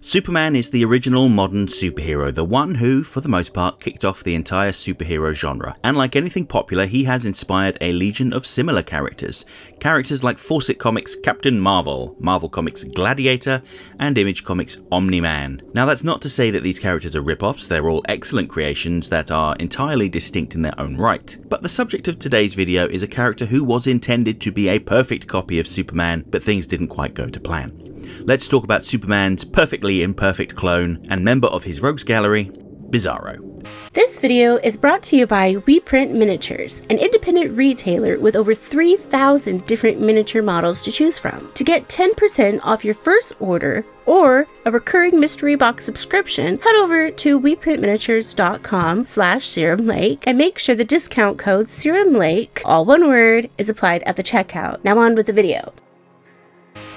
Superman is the original modern superhero, the one who, for the most part, kicked off the entire superhero genre. And like anything popular, he has inspired a legion of similar characters. Characters like Fawcett Comics' Captain Marvel, Marvel Comics' Gladiator, and Image Comics' Omni-Man. Now that's not to say that these characters are rip-offs, they're all excellent creations that are entirely distinct in their own right. But the subject of today's video is a character who was intended to be a perfect copy of Superman, but things didn't quite go to plan. Let's talk about Superman's perfectly imperfect clone and member of his rogues gallery, Bizarro. This video is brought to you by WePrint Miniatures, an independent retailer with over 3,000 different miniature models to choose from. To get 10% off your first order or a recurring mystery box subscription, head over to weprintminiatures.com slash serum lake and make sure the discount code serum lake, all one word, is applied at the checkout. Now on with the video.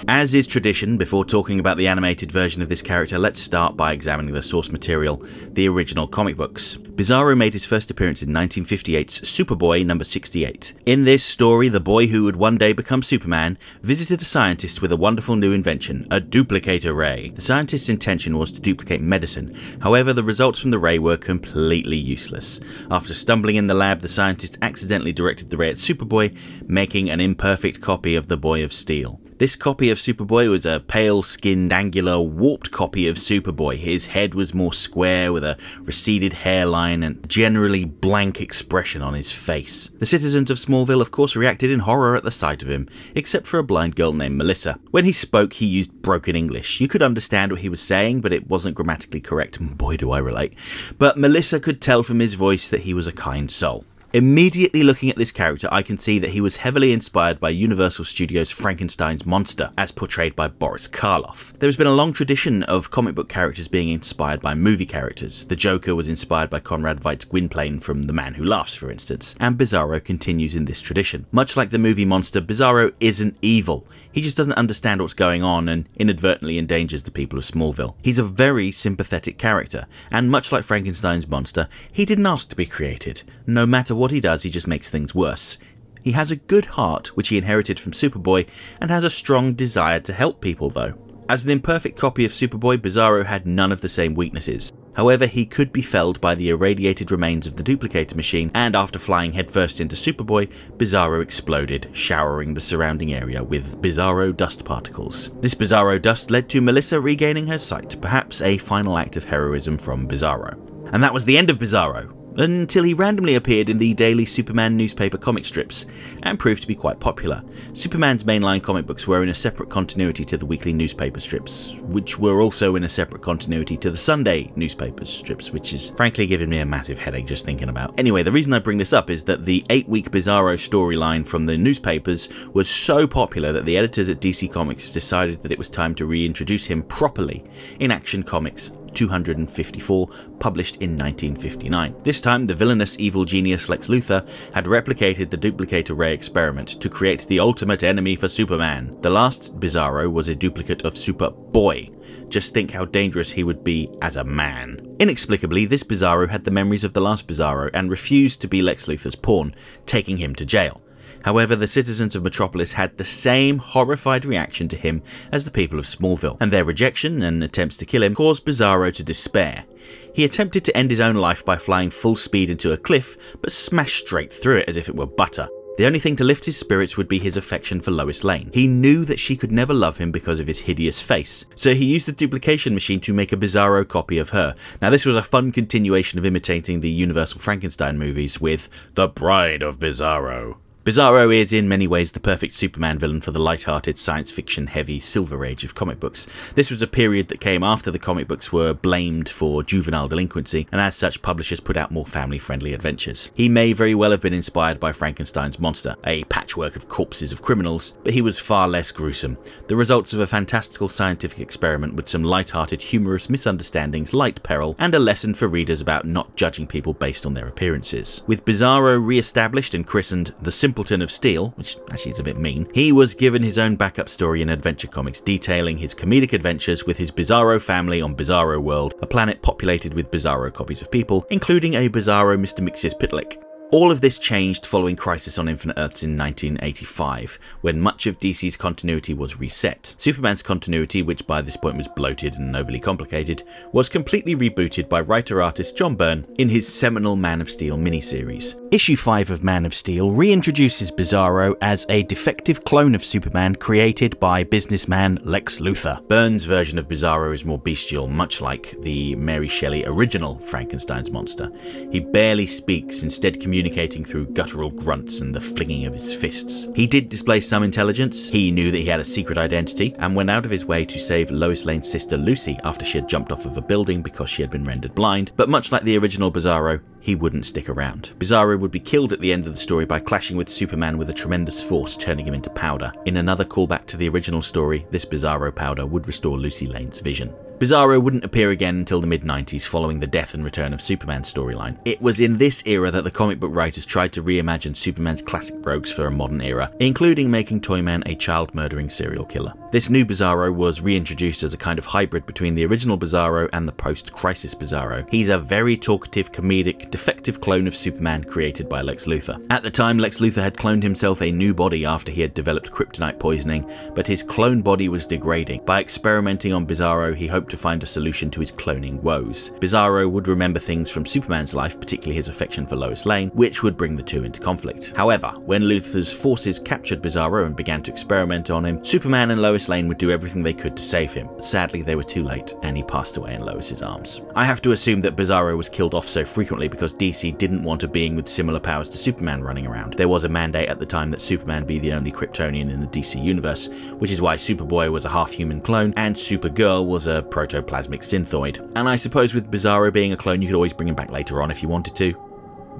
As is tradition, before talking about the animated version of this character, let's start by examining the source material, the original comic books. Bizarro made his first appearance in 1958's Superboy number 68. In this story, the boy who would one day become Superman visited a scientist with a wonderful new invention, a duplicator ray. The scientist's intention was to duplicate medicine, however the results from the ray were completely useless. After stumbling in the lab, the scientist accidentally directed the ray at Superboy, making an imperfect copy of the Boy of Steel. This copy of Superboy was a pale skinned, angular, warped copy of Superboy. His head was more square with a receded hairline and generally blank expression on his face. The citizens of Smallville, of course, reacted in horror at the sight of him, except for a blind girl named Melissa. When he spoke, he used broken English. You could understand what he was saying, but it wasn't grammatically correct. Boy, do I relate. But Melissa could tell from his voice that he was a kind soul. Immediately looking at this character, I can see that he was heavily inspired by Universal Studios' Frankenstein's monster, as portrayed by Boris Karloff. There has been a long tradition of comic book characters being inspired by movie characters. The Joker was inspired by Conrad Veidt's Gwynplaine from The Man Who Laughs, for instance, and Bizarro continues in this tradition. Much like the movie monster, Bizarro isn't evil. He just doesn't understand what's going on and inadvertently endangers the people of Smallville. He's a very sympathetic character, and much like Frankenstein's monster, he didn't ask to be created. No matter what he does, he just makes things worse. He has a good heart, which he inherited from Superboy, and has a strong desire to help people, though. As an imperfect copy of Superboy, Bizarro had none of the same weaknesses. However, he could be felled by the irradiated remains of the duplicator machine, and after flying headfirst into Superboy, Bizarro exploded, showering the surrounding area with Bizarro dust particles. This Bizarro dust led to Melissa regaining her sight, perhaps a final act of heroism from Bizarro. And that was the end of Bizarro until he randomly appeared in the daily Superman newspaper comic strips, and proved to be quite popular. Superman's mainline comic books were in a separate continuity to the weekly newspaper strips, which were also in a separate continuity to the Sunday newspaper strips, which is frankly giving me a massive headache just thinking about. Anyway, the reason I bring this up is that the 8-week Bizarro storyline from the newspapers was so popular that the editors at DC Comics decided that it was time to reintroduce him properly in Action Comics 254, published in 1959. This time, the villainous evil genius Lex Luthor had replicated the duplicator ray experiment to create the ultimate enemy for Superman. The last Bizarro was a duplicate of Superboy. Just think how dangerous he would be as a man. Inexplicably, this Bizarro had the memories of the last Bizarro and refused to be Lex Luthor's pawn, taking him to jail. However, the citizens of Metropolis had the same horrified reaction to him as the people of Smallville, and their rejection and attempts to kill him caused Bizarro to despair. He attempted to end his own life by flying full speed into a cliff, but smashed straight through it as if it were butter. The only thing to lift his spirits would be his affection for Lois Lane. He knew that she could never love him because of his hideous face, so he used the duplication machine to make a bizarro copy of her. Now this was a fun continuation of imitating the Universal Frankenstein movies with The Bride of Bizarro. Bizarro is in many ways the perfect Superman villain for the light-hearted, science fiction heavy Silver Age of comic books. This was a period that came after the comic books were blamed for juvenile delinquency, and as such publishers put out more family-friendly adventures. He may very well have been inspired by Frankenstein's monster, a patchwork of corpses of criminals, but he was far less gruesome. The results of a fantastical scientific experiment with some light-hearted humorous misunderstandings, light peril, and a lesson for readers about not judging people based on their appearances. With Bizarro re-established and christened the Simpleton of Steel, which actually is a bit mean, he was given his own backup story in Adventure Comics detailing his comedic adventures with his Bizarro family on Bizarro World, a planet populated with Bizarro copies of people, including a Bizarro Mr. Mxyzptlk. All of this changed following Crisis on Infinite Earths in 1985, when much of DC's continuity was reset. Superman's continuity, which by this point was bloated and overly complicated, was completely rebooted by writer-artist John Byrne in his seminal Man of Steel miniseries. Issue 5 of Man of Steel reintroduces Bizarro as a defective clone of Superman created by businessman Lex Luthor. Byrne's version of Bizarro is more bestial, much like the Mary Shelley original Frankenstein's monster. He barely speaks, instead communicating communicating through guttural grunts and the flinging of his fists. He did display some intelligence, he knew that he had a secret identity, and went out of his way to save Lois Lane's sister Lucy after she had jumped off of a building because she had been rendered blind, but much like the original Bizarro, he wouldn't stick around. Bizarro would be killed at the end of the story by clashing with Superman with a tremendous force, turning him into powder. In another callback to the original story, this Bizarro powder would restore Lucy Lane's vision. Bizarro wouldn't appear again until the mid 90s following the death and return of Superman storyline. It was in this era that the comic book writers tried to reimagine Superman's classic rogues for a modern era, including making Toyman a child murdering serial killer. This new Bizarro was reintroduced as a kind of hybrid between the original Bizarro and the post crisis Bizarro. He's a very talkative, comedic, defective clone of Superman created by Lex Luthor. At the time, Lex Luthor had cloned himself a new body after he had developed kryptonite poisoning, but his clone body was degrading. By experimenting on Bizarro, he hoped to find a solution to his cloning woes. Bizarro would remember things from Superman's life, particularly his affection for Lois Lane, which would bring the two into conflict. However, when Luthor's forces captured Bizarro and began to experiment on him, Superman and Lois Lane would do everything they could to save him. Sadly, they were too late, and he passed away in Lois's arms. I have to assume that Bizarro was killed off so frequently because DC didn't want a being with similar powers to Superman running around. There was a mandate at the time that Superman be the only Kryptonian in the DC universe, which is why Superboy was a half-human clone and Supergirl was a protoplasmic synthoid. And I suppose with Bizarro being a clone, you could always bring him back later on if you wanted to,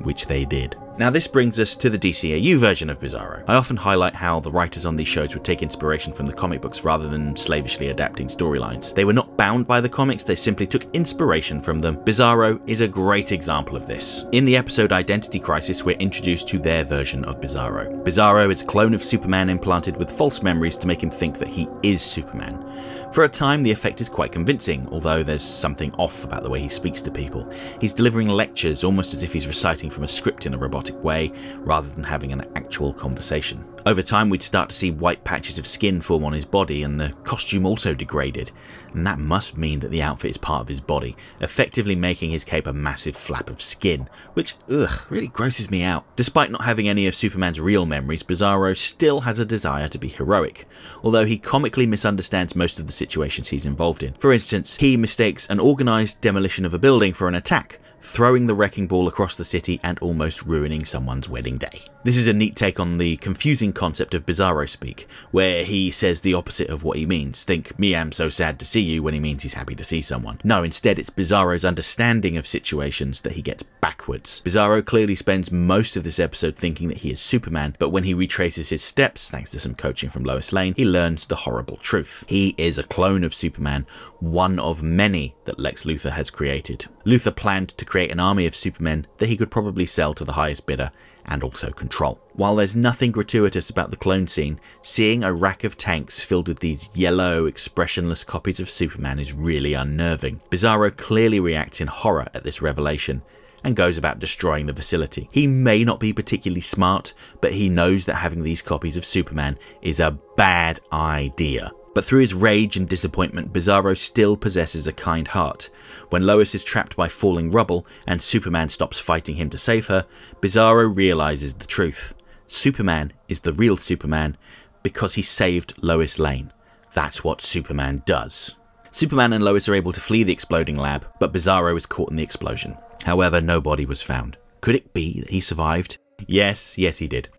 which they did. Now, this brings us to the DCAU version of Bizarro. I often highlight how the writers on these shows would take inspiration from the comic books rather than slavishly adapting storylines. They were not bound by the comics, they simply took inspiration from them. Bizarro is a great example of this. In the episode Identity Crisis, we're introduced to their version of Bizarro. Bizarro is a clone of Superman implanted with false memories to make him think that he is Superman. For a time, the effect is quite convincing, although there's something off about the way he speaks to people. He's delivering lectures almost as if he's reciting from a script in a robotic way, rather than having an actual conversation. Over time, we'd start to see white patches of skin form on his body, and the costume also degraded, and that must mean that the outfit is part of his body, effectively making his cape a massive flap of skin, which, ugh, really grosses me out. Despite not having any of Superman's real memories, Bizarro still has a desire to be heroic, although he comically misunderstands most of the situations he's involved in. For instance, he mistakes an organised demolition of a building for an attack, throwing the wrecking ball across the city and almost ruining someone's wedding day. This is a neat take on the confusing concept of Bizarro speak, where he says the opposite of what he means. Think, me am so sad to see you when he means he's happy to see someone. No, instead it's Bizarro's understanding of situations that he gets backwards. Bizarro clearly spends most of this episode thinking that he is Superman, but when he retraces his steps, thanks to some coaching from Lois Lane, he learns the horrible truth. He is a clone of Superman, one of many that Lex Luthor has created. Luthor planned to create an army of Supermen that he could probably sell to the highest bidder and also control. While there's nothing gratuitous about the clone scene, seeing a rack of tanks filled with these yellow, expressionless copies of Superman is really unnerving. Bizarro clearly reacts in horror at this revelation and goes about destroying the facility. He may not be particularly smart, but he knows that having these copies of Superman is a bad idea. But through his rage and disappointment, Bizarro still possesses a kind heart. When Lois is trapped by falling rubble and Superman stops fighting him to save her, Bizarro realizes the truth. Superman is the real Superman because he saved Lois Lane. That's what Superman does. Superman and Lois are able to flee the exploding lab, but Bizarro is caught in the explosion. However, no body was found. Could it be that he survived? Yes, yes, he did.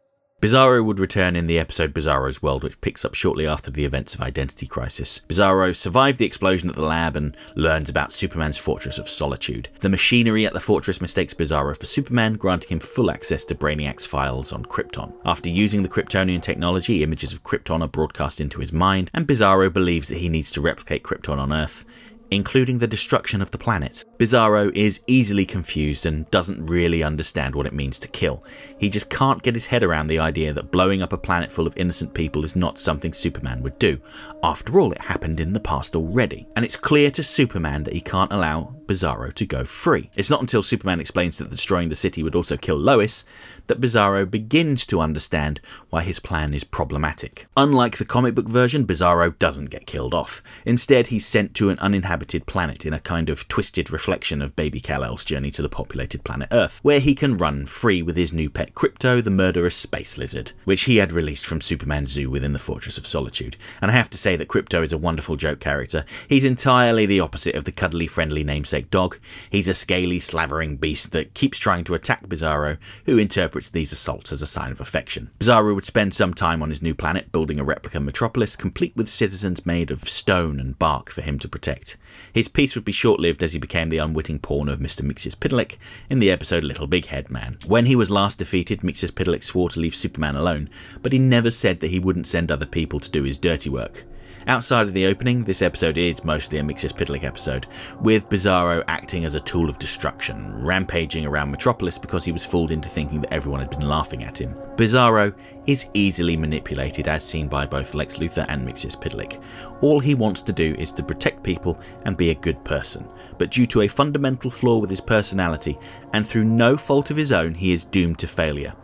Bizarro would return in the episode Bizarro's World, which picks up shortly after the events of Identity Crisis. Bizarro survived the explosion at the lab and learns about Superman's Fortress of Solitude. The machinery at the fortress mistakes Bizarro for Superman, granting him full access to Brainiac's files on Krypton. After using the Kryptonian technology, images of Krypton are broadcast into his mind, and Bizarro believes that he needs to replicate Krypton on Earth including the destruction of the planet. Bizarro is easily confused and doesn't really understand what it means to kill. He just can't get his head around the idea that blowing up a planet full of innocent people is not something Superman would do. After all, it happened in the past already. And it's clear to Superman that he can't allow Bizarro to go free. It's not until Superman explains that destroying the city would also kill Lois that Bizarro begins to understand why his plan is problematic. Unlike the comic book version, Bizarro doesn't get killed off. Instead, he's sent to an uninhabited planet in a kind of twisted reflection of Baby Kal-El's journey to the populated planet Earth, where he can run free with his new pet Krypto, the murderous space lizard, which he had released from Superman's zoo within the Fortress of Solitude. And I have to say that Krypto is a wonderful joke character. He's entirely the opposite of the cuddly, friendly namesake dog. He's a scaly, slavering beast that keeps trying to attack Bizarro, who interprets these assaults as a sign of affection. Bizarro would spend some time on his new planet building a replica metropolis complete with citizens made of stone and bark for him to protect. His peace would be short lived as he became the unwitting pawn of Mr. Mxyzptlk in the episode Little Big Head Man. When he was last defeated, Mxyzptlk swore to leave Superman alone, but he never said that he wouldn't send other people to do his dirty work. Outside of the opening, this episode is mostly a Mxyzptlk episode, with Bizarro acting as a tool of destruction, rampaging around Metropolis because he was fooled into thinking that everyone had been laughing at him. Bizarro is easily manipulated as seen by both Lex Luthor and Mxyzptlk. All he wants to do is to protect people and be a good person, but due to a fundamental flaw with his personality, and through no fault of his own, he is doomed to failure.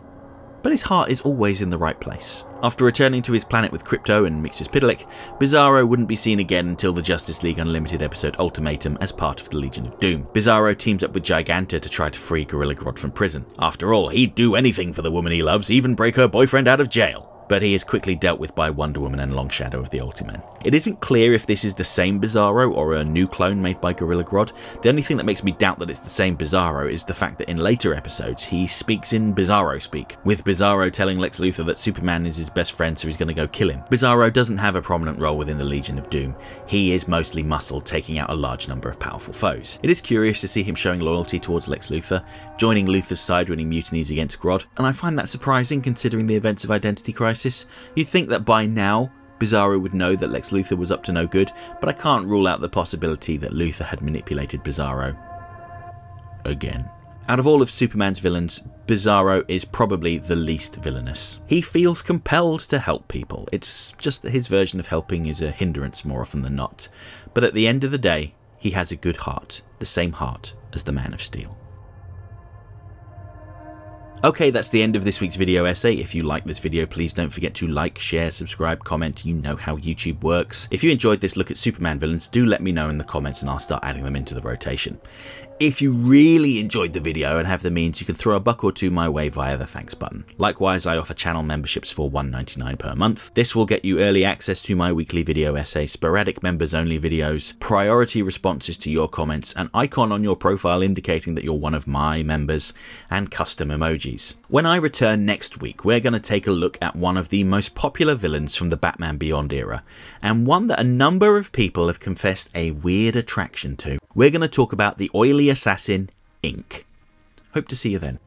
But his heart is always in the right place. After returning to his planet with Krypto and Mxyzptlk, Bizarro wouldn't be seen again until the Justice League Unlimited episode Ultimatum as part of the Legion of Doom. Bizarro teams up with Giganta to try to free Gorilla Grodd from prison. After all, he'd do anything for the woman he loves, even break her boyfriend out of jail but he is quickly dealt with by Wonder Woman and Long Shadow of the Ultimen. It isn't clear if this is the same Bizarro or a new clone made by Gorilla Grodd. The only thing that makes me doubt that it's the same Bizarro is the fact that in later episodes he speaks in Bizarro speak, with Bizarro telling Lex Luthor that Superman is his best friend so he's going to go kill him. Bizarro doesn't have a prominent role within the Legion of Doom. He is mostly muscle, taking out a large number of powerful foes. It is curious to see him showing loyalty towards Lex Luthor, joining Luthor's side when he mutinies against Grodd, and I find that surprising considering the events of Identity Crisis You'd think that by now, Bizarro would know that Lex Luthor was up to no good, but I can't rule out the possibility that Luthor had manipulated Bizarro. Again. Out of all of Superman's villains, Bizarro is probably the least villainous. He feels compelled to help people. It's just that his version of helping is a hindrance more often than not. But at the end of the day, he has a good heart, the same heart as the Man of Steel. Okay, that's the end of this week's video essay. If you like this video, please don't forget to like, share, subscribe, comment. You know how YouTube works. If you enjoyed this look at Superman villains, do let me know in the comments and I'll start adding them into the rotation. If you really enjoyed the video and have the means, you can throw a buck or two my way via the thanks button. Likewise, I offer channel memberships for $1.99 per month. This will get you early access to my weekly video essay, sporadic members only videos, priority responses to your comments, an icon on your profile indicating that you're one of my members, and custom emojis. When I return next week, we're going to take a look at one of the most popular villains from the Batman Beyond era, and one that a number of people have confessed a weird attraction to. We're going to talk about the oily assassin, Inque Hope to see you then.